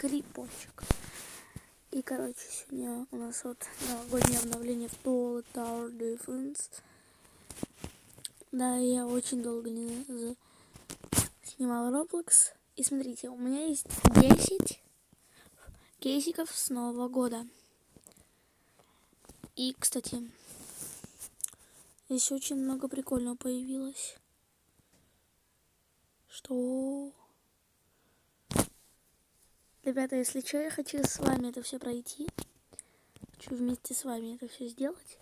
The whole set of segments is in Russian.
крипочек. И, короче, сегодня у нас вот новогоднее обновление в Toilet Tower Defense. Да, я очень долго не снимал Roblox. И смотрите, у меня есть 10 кейсиков с Нового года. И, кстати, здесь очень много прикольного появилось. Что? Ребята, если что, я хочу с вами это все пройти. Хочу вместе с вами это все сделать.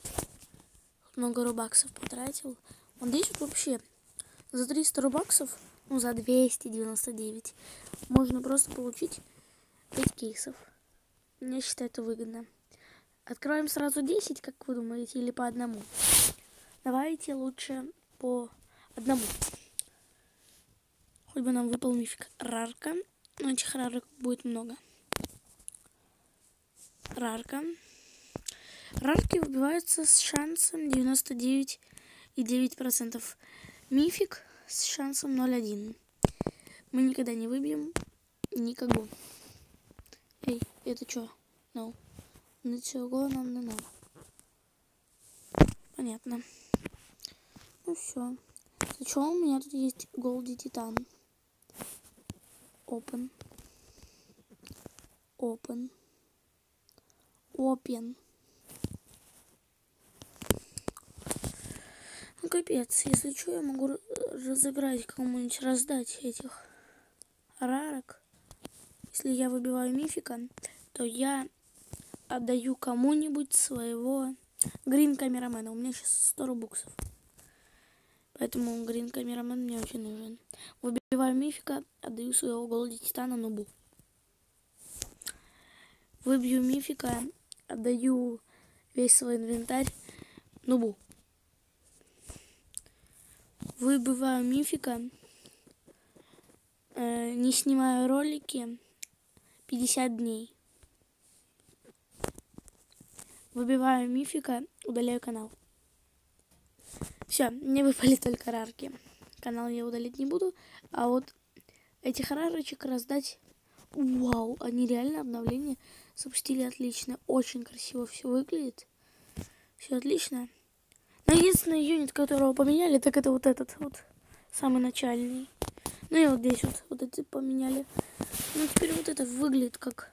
Много рубаксов потратил. Он вот вообще за 300 рубаксов, ну за 299, можно просто получить 5 кейсов. Я считаю это выгодно. Откроем сразу 10, как вы думаете, или по одному? Давайте лучше по одному. Хоть бы нам выпал мифик рарка. Но этих рарок будет много. Рарка. Рарки выбиваются с шансом 99,9%. Мифик с шансом 0,1. Мы никогда не выбьем никого. Эй, это что? No. Ничего нам не надо. Понятно. Ну все. Сначала у меня тут есть Голди Титан. Open. Open. Open. Ну, капец, если что, я могу разыграть кому-нибудь, раздать этих рарок. Если я выбиваю мифика, то я отдаю кому-нибудь своего грин камерамена. У меня сейчас 100 рубуксов. Поэтому грин камерамен мне очень нужен. Выбиваю мифика, отдаю своего голода титана нубу. Выбью мифика, отдаю весь свой инвентарь нубу. Выбиваю мифика, э, не снимаю ролики 50 дней. Выбиваю мифика, удаляю канал. Все, мне выпали только рарки. Канал я удалить не буду. А вот этих рарочек раздать... Вау, они реально обновление запустили отлично. Очень красиво все выглядит. Все отлично. Но единственный юнит, которого поменяли, так это вот этот вот. Самый начальный. Ну и вот здесь вот, вот эти поменяли. Ну теперь вот это выглядит как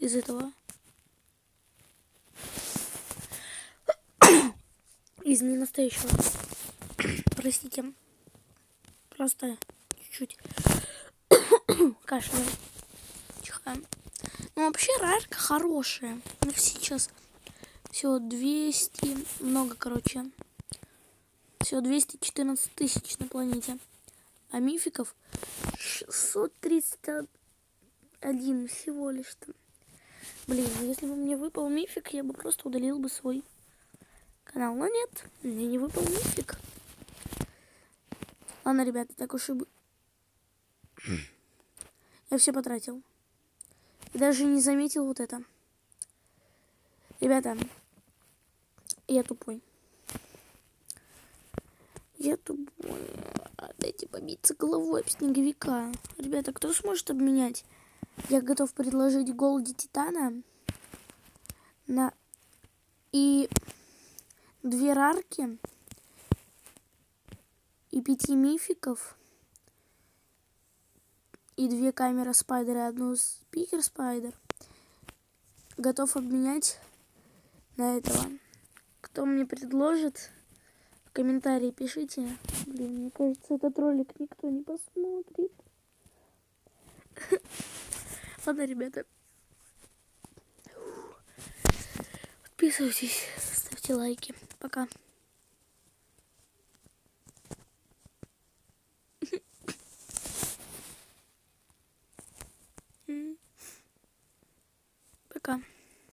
из этого. Из ненастоящего. Простите. Просто чуть-чуть кашляем. Чихаем. Ну, вообще, рарка хорошая. Ну, сейчас всего 200, много, короче. Всего 214 тысяч на планете. А мификов 631 всего лишь там. Блин, ну если бы мне выпал мифик, я бы просто удалил бы свой канал. Но нет, мне не выпал мифик. Ладно, ребята, так уж и. Я все потратил. И даже не заметил вот это. Ребята, я тупой. Я тупой. Дайте побиться головой об снеговика. Ребята, кто сможет обменять? Я готов предложить голоде Титана на... И две рарки и пяти мификов и две камеры спайдера и одну спикер спайдер. Готов обменять на этого. Кто мне предложит в комментарии пишите. Блин мне кажется этот ролик никто не посмотрит. Ладно ребята. Подписывайтесь ставьте лайки Пока.